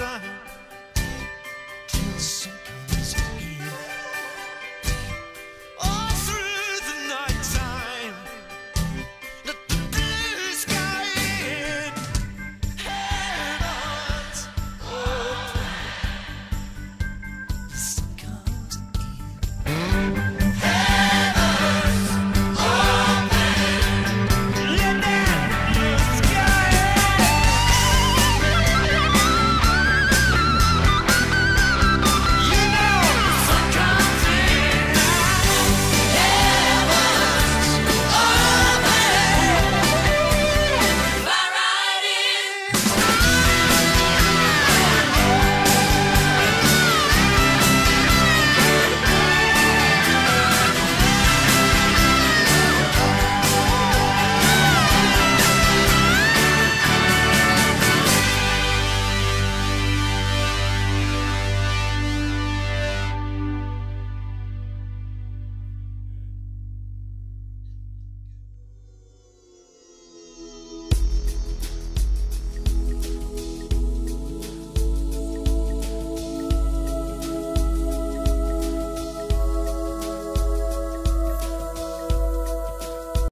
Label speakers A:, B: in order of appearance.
A: sunshine